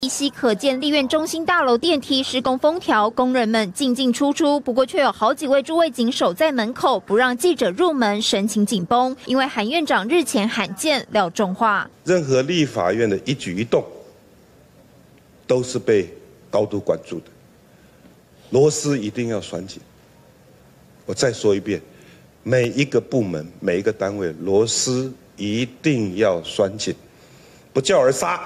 依稀可见，立院中心大楼电梯施工封条，工人们进进出出。不过，却有好几位诸位警守在门口，不让记者入门，神情紧绷。因为韩院长日前罕见撂重话：任何立法院的一举一动，都是被高度关注的，螺丝一定要拴紧。我再说一遍，每一个部门、每一个单位，螺丝一定要拴紧，不叫而杀。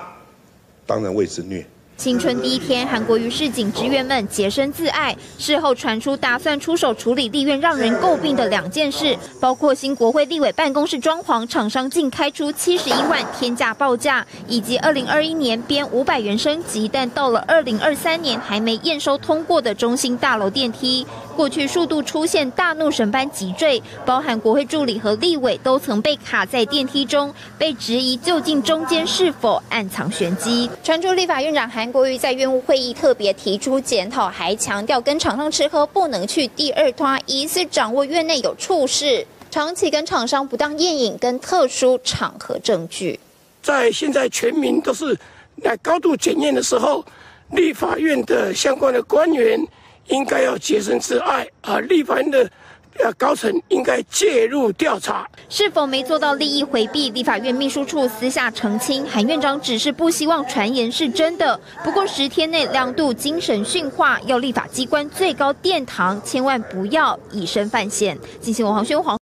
当然为之虐。新春第一天，韩国瑜市警职员们洁身自爱。事后传出打算出手处理立院让人诟病的两件事，包括新国会立委办公室装潢厂商竟开出七十一万天价报价，以及二零二一年编五百元升级，但到了二零二三年还没验收通过的中心大楼电梯。过去数度出现大怒神般急坠，包含国会助理和立委都曾被卡在电梯中，被质疑究竟中间是否暗藏玄机。传出立法院长韩国瑜在院务会议特别提出检讨，还强调跟厂商吃喝不能去第二拖，疑似掌握院内有处事，长期跟厂商不当宴饮跟特殊场合证据。在现在全民都是来高度检验的时候，立法院的相关的官员。应该要洁身自爱啊！立法院的呃高层应该介入调查，是否没做到利益回避？立法院秘书处私下澄清，韩院长只是不希望传言是真的。不过十天内两度精神训话，要立法机关最高殿堂千万不要以身犯险。进行我黄轩黄。